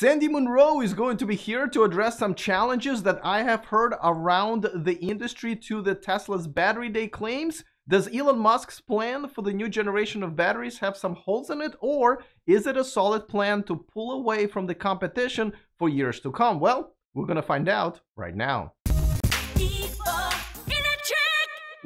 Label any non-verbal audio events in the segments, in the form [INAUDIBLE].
Sandy Munro is going to be here to address some challenges that I have heard around the industry to the Tesla's Battery Day claims. Does Elon Musk's plan for the new generation of batteries have some holes in it, or is it a solid plan to pull away from the competition for years to come? Well, we're going to find out right now.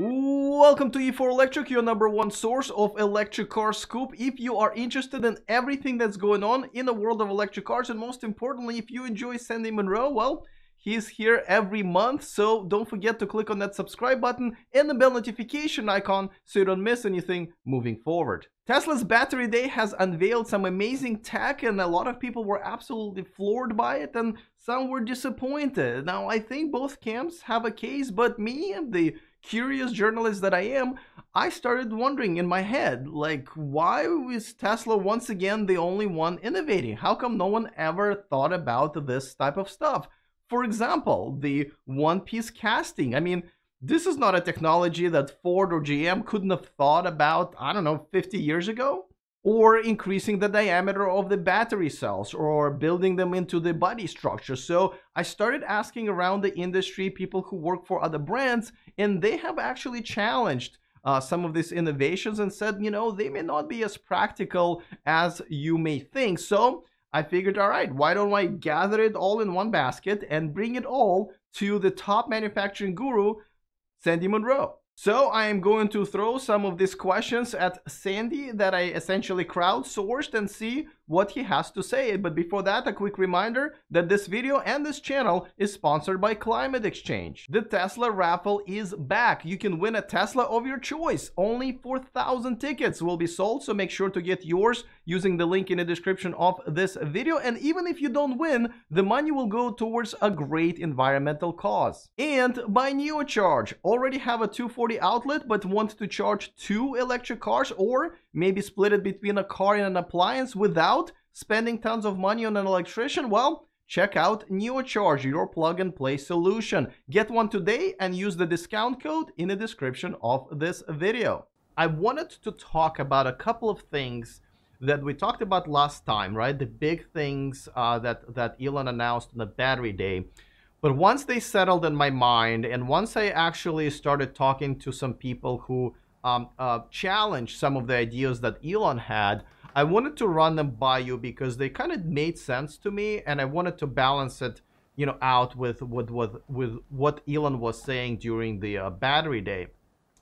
Welcome to E4 Electric, your number one source of electric car scoop. If you are interested in everything that's going on in the world of electric cars, and most importantly, if you enjoy Sandy Munro, well, he's here every month. So don't forget to click on that subscribe button and the bell notification icon so you don't miss anything moving forward. Tesla's Battery Day has unveiled some amazing tech, and a lot of people were absolutely floored by it, and some were disappointed. Now, I think both camps have a case, but me, and the curious journalist that I am, I started wondering in my head, like, why is Tesla once again the only one innovating? How come no one ever thought about this type of stuff? For example, the one piece casting. I mean, this is not a technology that Ford or GM couldn't have thought about, I don't know, 50 years ago or increasing the diameter of the battery cells or building them into the body structure. So I started asking around the industry, people who work for other brands, and they have actually challenged uh, some of these innovations and said, you know, they may not be as practical as you may think. So I figured, all right, why don't I gather it all in one basket and bring it all to the top manufacturing guru, Sandy Munro. So I am going to throw some of these questions at Sandy that I essentially crowdsourced and see what he has to say. But before that, a quick reminder that this video and this channel is sponsored by Climate XChange. The Tesla raffle is back. You can win a Tesla of your choice. Only 4,000 tickets will be sold, so make sure to get yours using the link in the description of this video. And even if you don't win, the money will go towards a great environmental cause. And by NeoCharge, already have a 240 outlet but want to charge two electric cars or maybe split it between a car and an appliance without spending tons of money on an electrician? Well, check out NeoCharge, your plug-and-play solution. Get one today and use the discount code in the description of this video. I wanted to talk about a couple of things that we talked about last time, right? The big things uh, that, that Elon announced on the battery day. But once they settled in my mind, and once I actually started talking to some people who um, uh, challenge some of the ideas that Elon had, I wanted to run them by you because they kind of made sense to me, and I wanted to balance it, you know, out with with with, with what Elon was saying during the uh, battery day.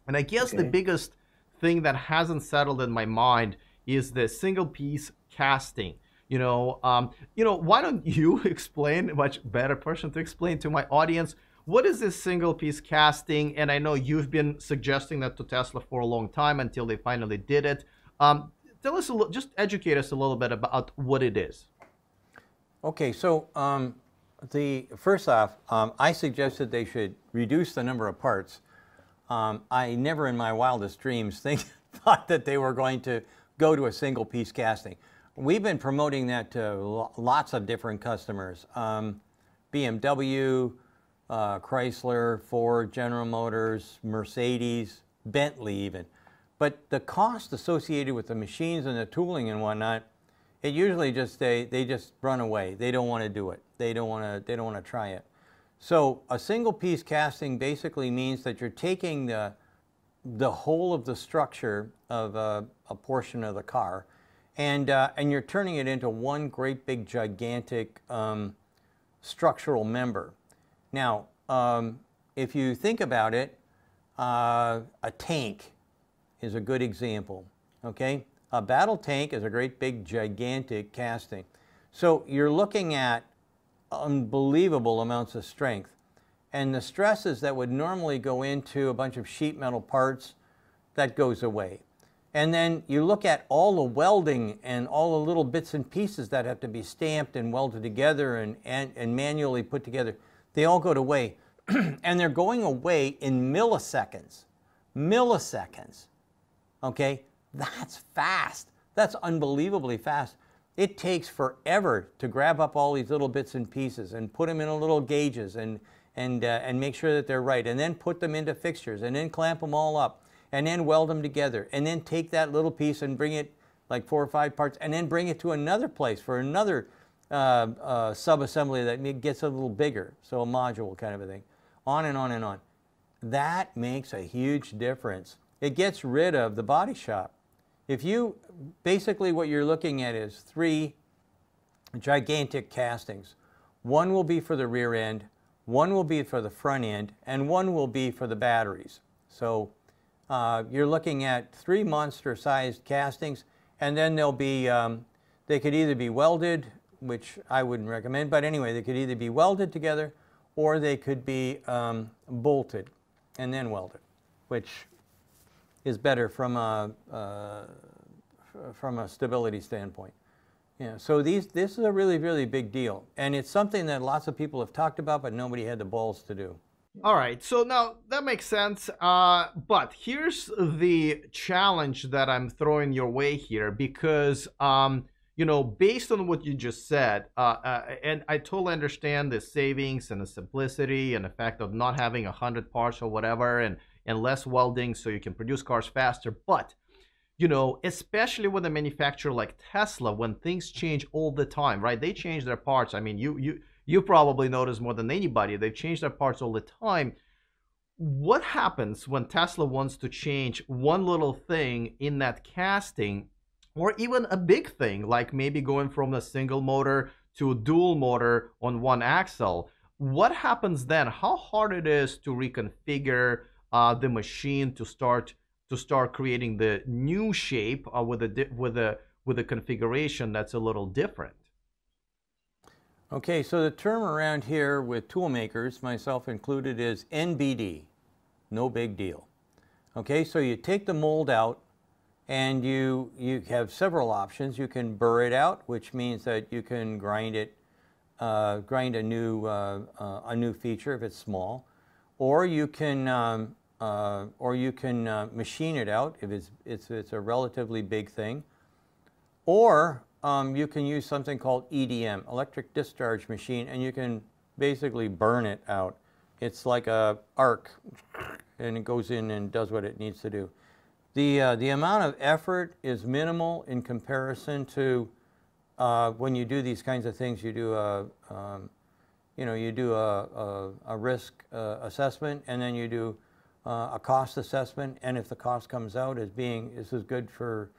And I guess okay. the biggest thing that hasn't settled in my mind is the single piece casting. You know, um, you know, why don't you [LAUGHS] explain? A much better person to explain to my audience what is this single piece casting? And I know you've been suggesting that to Tesla for a long time until they finally did it. Um, tell us a little, just educate us a little bit about what it is. Okay, so um, the first off, um, I suggested they should reduce the number of parts. Um, I never in my wildest dreams [LAUGHS] think thought that they were going to go to a single piece casting. We've been promoting that to lots of different customers. Um, BMW, uh, Chrysler, Ford, General Motors, Mercedes, Bentley even. But the cost associated with the machines and the tooling and whatnot, it usually just they, they just run away. They don't want to do it. They don't want to they don't want to try it. So a single piece casting basically means that you're taking the the whole of the structure of a, a portion of the car, and uh, and you're turning it into one great big gigantic um, structural member. Now, um, if you think about it, uh, a tank is a good example, okay? A battle tank is a great big gigantic casting. So you're looking at unbelievable amounts of strength. And the stresses that would normally go into a bunch of sheet metal parts, that goes away. And then you look at all the welding and all the little bits and pieces that have to be stamped and welded together and, and, and manually put together. They all go away. [CLEARS THROAT] and they're going away in milliseconds. Milliseconds. Okay? That's fast. That's unbelievably fast. It takes forever to grab up all these little bits and pieces and put them in little gauges and, and, uh, and make sure that they're right, and then put them into fixtures, and then clamp them all up, and then weld them together, and then take that little piece and bring it like four or five parts, and then bring it to another place for another uh, uh, sub-assembly that gets a little bigger, so a module kind of a thing. On and on and on. That makes a huge difference. It gets rid of the body shop. If you, basically what you're looking at is three gigantic castings. One will be for the rear end, one will be for the front end, and one will be for the batteries. So uh, you're looking at three monster-sized castings, and then they'll be, um, they could either be welded, which I wouldn't recommend, but anyway, they could either be welded together or they could be um, bolted and then welded, which is better from a, uh, from a stability standpoint. Yeah, so these, this is a really, really big deal. And it's something that lots of people have talked about, but nobody had the balls to do. All right, so now that makes sense. Uh, but here's the challenge that I'm throwing your way here because, um, you know, based on what you just said, uh, uh, and I totally understand the savings and the simplicity and the fact of not having a hundred parts or whatever, and and less welding, so you can produce cars faster. But you know, especially with a manufacturer like Tesla, when things change all the time, right? They change their parts. I mean, you you you probably notice more than anybody. They've changed their parts all the time. What happens when Tesla wants to change one little thing in that casting, or even a big thing, like maybe going from a single motor to a dual motor on one axle? What happens then? How hard it is to reconfigure uh, the machine to start to start creating the new shape uh, with a with a with a configuration that's a little different. Okay, so the term around here with tool makers, myself included, is NBD, no big deal. Okay, so you take the mold out and you, you have several options. You can burr it out, which means that you can grind it, uh, grind a new, uh, uh, a new feature if it's small, or you can, um, uh, or you can uh, machine it out if it's, it's, it's a relatively big thing, or um, you can use something called EDM, electric discharge machine, and you can basically burn it out. It's like a arc, and it goes in and does what it needs to do. The, uh, the amount of effort is minimal in comparison to uh, when you do these kinds of things. You do a, um, you know, you do a, a, a risk uh, assessment, and then you do uh, a cost assessment, and if the cost comes out as being, this is good for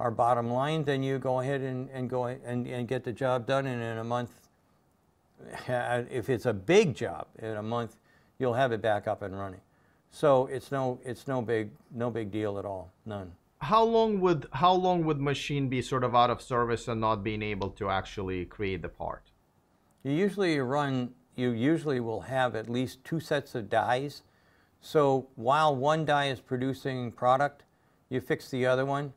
our bottom line, then you go ahead and, and go and, and get the job done. And in a month, if it's a big job, in a month, you'll have it back up and running. So it's no, it's no big, no big deal at all, none. How long would how long would machine be sort of out of service and not being able to actually create the part? You usually run. You usually will have at least two sets of dies. So while one die is producing product, you fix the other one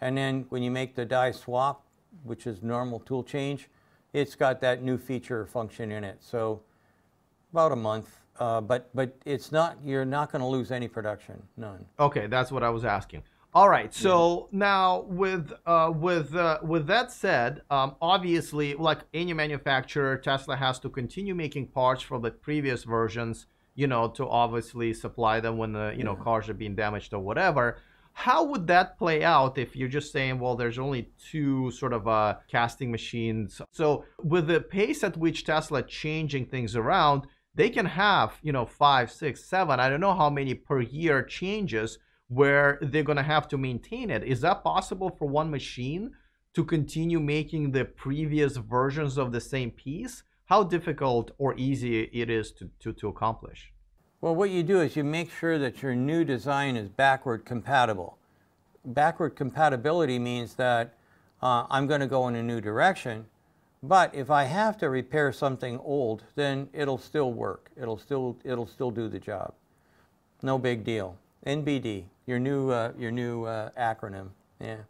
and then when you make the die swap, which is normal tool change, it's got that new feature function in it. So about a month, uh, but but it's not. You're not going to lose any production, none. Okay, that's what I was asking. All right. So yeah. now with uh, with uh, with that said, um, obviously, like any manufacturer, Tesla has to continue making parts from the previous versions, you know, to obviously supply them when the you know cars are being damaged or whatever. How would that play out if you're just saying, well, there's only two sort of uh, casting machines? So with the pace at which Tesla changing things around, they can have, you know, five, six, seven, I don't know how many per year changes where they're going to have to maintain it. Is that possible for one machine to continue making the previous versions of the same piece? How difficult or easy it is to, to, to accomplish? Well, what you do is you make sure that your new design is backward compatible. Backward compatibility means that uh, I'm going to go in a new direction, but if I have to repair something old, then it'll still work. It'll still, it'll still do the job. No big deal. NBD, your new, uh, your new uh, acronym. Yeah.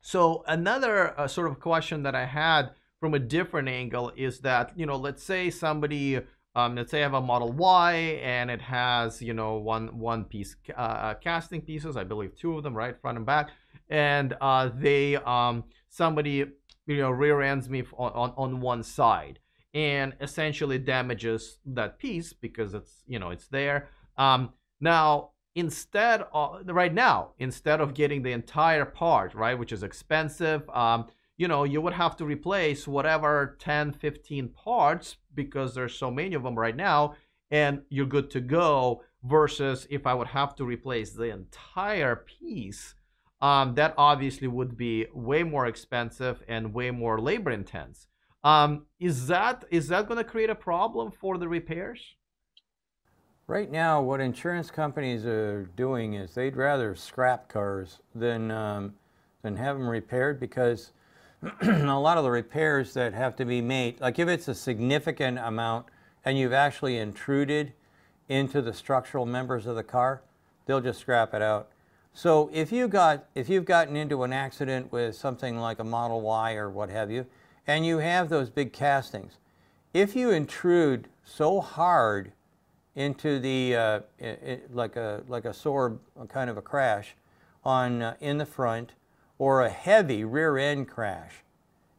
So another uh, sort of question that I had from a different angle is that, you know, let's say somebody um, let's say I have a Model Y and it has, you know, one one piece uh, uh, casting pieces. I believe two of them, right, front and back. And uh, they um, somebody you know rear ends me on, on on one side and essentially damages that piece because it's you know it's there. Um, now instead of right now instead of getting the entire part right which is expensive um, you know, you would have to replace whatever 10, 15 parts because there's so many of them right now, and you're good to go. Versus if I would have to replace the entire piece, um, that obviously would be way more expensive and way more labor intense. Um, is that is that going to create a problem for the repairs? Right now, what insurance companies are doing is they'd rather scrap cars than um, than have them repaired because [CLEARS THROAT] a lot of the repairs that have to be made, like if it's a significant amount and you've actually intruded into the structural members of the car, they'll just scrap it out. So if you got if you've gotten into an accident with something like a Model Y or what have you, and you have those big castings, if you intrude so hard into the uh, it, like a like a Sorb kind of a crash on uh, in the front or a heavy rear end crash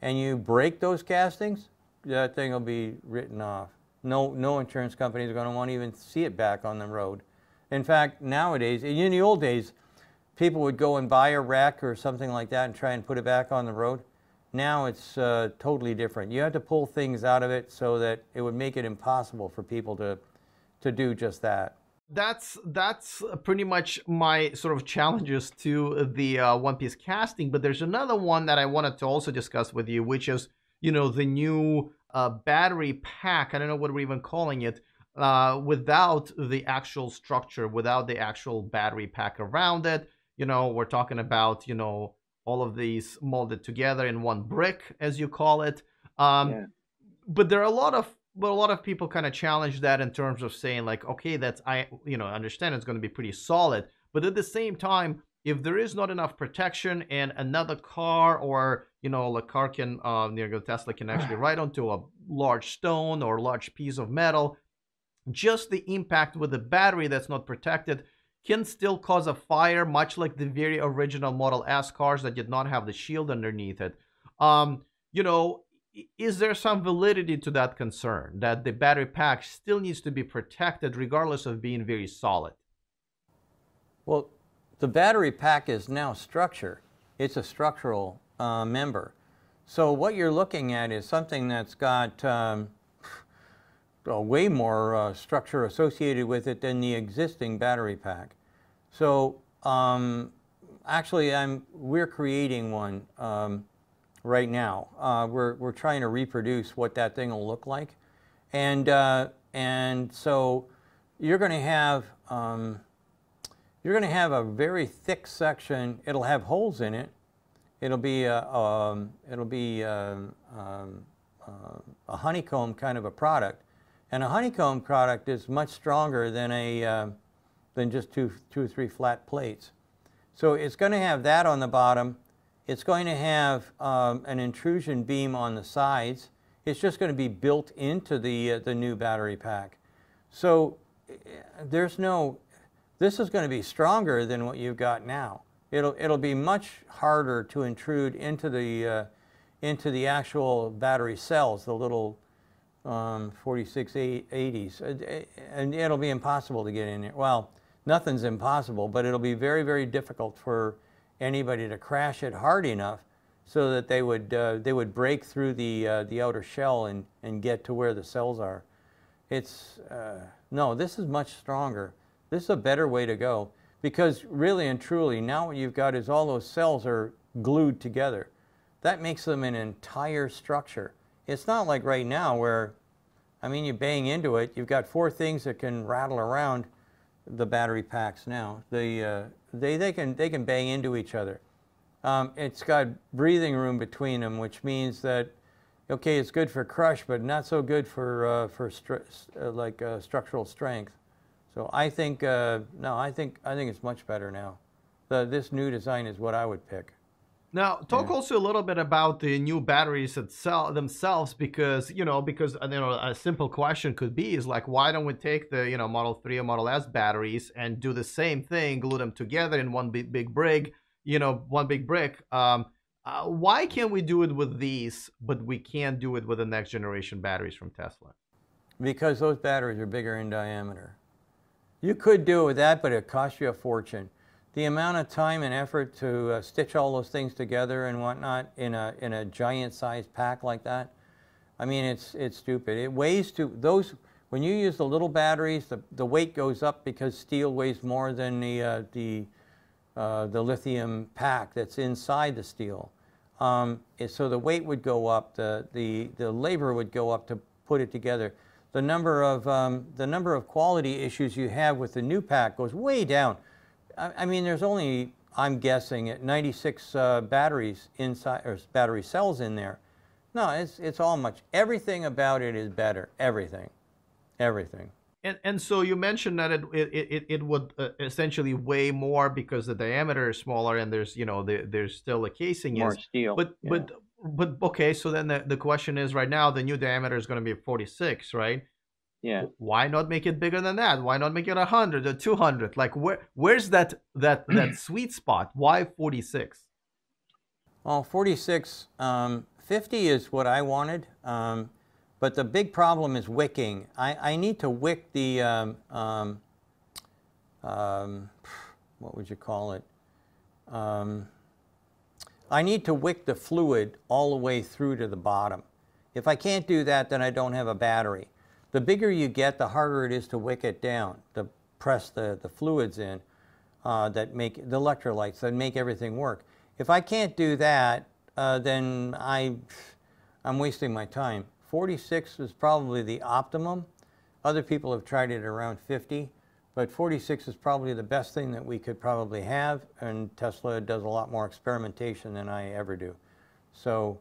and you break those castings, that thing will be written off. No, no insurance companies are going to want to even see it back on the road. In fact, nowadays, in the old days, people would go and buy a wreck or something like that and try and put it back on the road. Now it's uh, totally different. You have to pull things out of it so that it would make it impossible for people to, to do just that that's that's pretty much my sort of challenges to the uh, One Piece casting. But there's another one that I wanted to also discuss with you, which is you know the new uh, battery pack. I don't know what we're even calling it. Uh, without the actual structure, without the actual battery pack around it, you know, we're talking about you know all of these molded together in one brick, as you call it. Um, yeah. But there are a lot of but a lot of people kind of challenge that in terms of saying like okay that's i you know understand it's going to be pretty solid but at the same time if there is not enough protection and another car or you know a car can uh near the tesla can [SIGHS] actually ride onto a large stone or large piece of metal just the impact with the battery that's not protected can still cause a fire much like the very original model s cars that did not have the shield underneath it. Um you know is there some validity to that concern that the battery pack still needs to be protected regardless of being very solid? Well, the battery pack is now structure. It's a structural uh, member. So what you're looking at is something that's got um, way more uh, structure associated with it than the existing battery pack. So um, actually, I'm, we're creating one. Um, right now. Uh, we're, we're trying to reproduce what that thing will look like. And, uh, and so you're going to have um, you're going to have a very thick section. It'll have holes in it. It'll be a, um, it'll be a, um, um, uh, a, honeycomb kind of a product, and a honeycomb product is much stronger than a uh, than just two two or three flat plates. So it's going to have that on the bottom. It's going to have um, an intrusion beam on the sides. It's just going to be built into the, uh, the new battery pack. So eh, there's no, this is going to be stronger than what you've got now. It'll, it'll be much harder to intrude into the, uh, into the actual battery cells, the little um, 4680s, and it'll be impossible to get in there. Well, nothing's impossible, but it'll be very, very difficult for anybody to crash it hard enough so that they would, uh, they would break through the, uh, the outer shell and, and get to where the cells are. It's, uh, no, this is much stronger. This is a better way to go because really and truly now what you've got is all those cells are glued together. That makes them an entire structure. It's not like right now where, I mean, you bang into it, you've got four things that can rattle around the battery packs now. The, uh, they, they, can, they can bang into each other. Um, it's got breathing room between them, which means that, okay, it's good for crush, but not so good for, uh, for uh, like uh, structural strength. So I think, uh, no, I think, I think it's much better now. The, this new design is what I would pick. Now, talk yeah. also a little bit about the new batteries itself, themselves, because you know, because you know, a simple question could be is like, why don't we take the you know Model Three or Model S batteries and do the same thing, glue them together in one big big brick, you know, one big brick. Um, uh, why can't we do it with these, but we can't do it with the next generation batteries from Tesla? Because those batteries are bigger in diameter. You could do it with that, but it costs you a fortune. The amount of time and effort to uh, stitch all those things together and whatnot in a in a giant sized pack like that, I mean it's it's stupid. It weighs to those when you use the little batteries, the, the weight goes up because steel weighs more than the uh, the uh, the lithium pack that's inside the steel. Um, so the weight would go up, the, the, the labor would go up to put it together. The number of um, the number of quality issues you have with the new pack goes way down. I, I mean, there's only, I'm guessing, at 96 uh, batteries inside, or battery cells in there. No, it's, it's all much. Everything about it is better. Everything. Everything. And, and so you mentioned that it it, it, it would uh, essentially weigh more because the diameter is smaller and there's you know the, there's still a casing more is, steel. but yeah. but but okay so then the, the question is right now the new diameter is going to be 46 right yeah why not make it bigger than that why not make it 100 or 200 like where where's that that [CLEARS THROAT] that sweet spot why 46 well 46 um, 50 is what i wanted um, but the big problem is wicking. I, I need to wick the, um, um, um, what would you call it? Um, I need to wick the fluid all the way through to the bottom. If I can't do that, then I don't have a battery. The bigger you get, the harder it is to wick it down, to press the, the fluids in uh, that make the electrolytes that make everything work. If I can't do that, uh, then I, I'm wasting my time. 46 is probably the optimum. Other people have tried it around 50, but 46 is probably the best thing that we could probably have, and Tesla does a lot more experimentation than I ever do. So,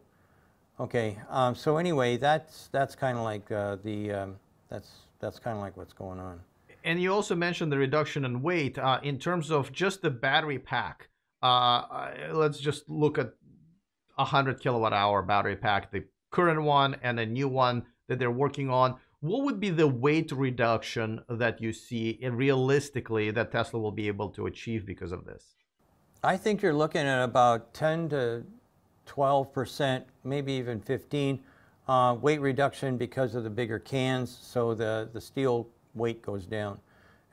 okay, um, so anyway, that's that's kind of like uh, the um, that's that's kind of like what's going on. And you also mentioned the reduction in weight uh, in terms of just the battery pack. Uh, let's just look at a 100 kilowatt hour battery pack, the current one and a new one that they're working on, what would be the weight reduction that you see realistically that Tesla will be able to achieve because of this? I think you're looking at about 10 to 12 percent, maybe even 15 uh, weight reduction because of the bigger cans, so the, the steel weight goes down.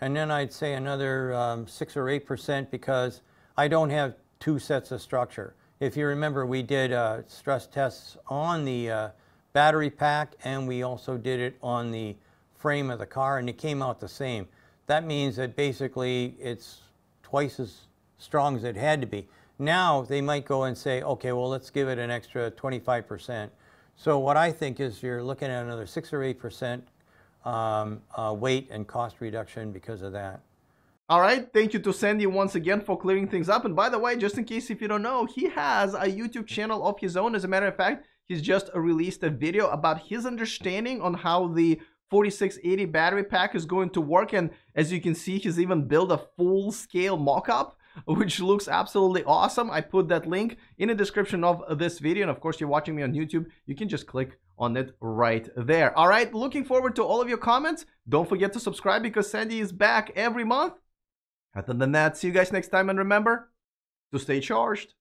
And then I'd say another um, 6 or 8 percent because I don't have two sets of structure. If you remember, we did uh, stress tests on the uh, battery pack and we also did it on the frame of the car and it came out the same. That means that basically it's twice as strong as it had to be. Now they might go and say, okay, well, let's give it an extra 25%. So what I think is you're looking at another 6 or 8% um, uh, weight and cost reduction because of that. All right, thank you to Sandy once again for clearing things up. And by the way, just in case if you don't know, he has a YouTube channel of his own. As a matter of fact, he's just released a video about his understanding on how the 4680 battery pack is going to work. And as you can see, he's even built a full-scale mock-up [LAUGHS] which looks absolutely awesome. I put that link in the description of this video. And of course, you're watching me on YouTube. You can just click on it right there. All right, looking forward to all of your comments. Don't forget to subscribe because Sandy is back every month other than that, see you guys next time and remember to stay charged.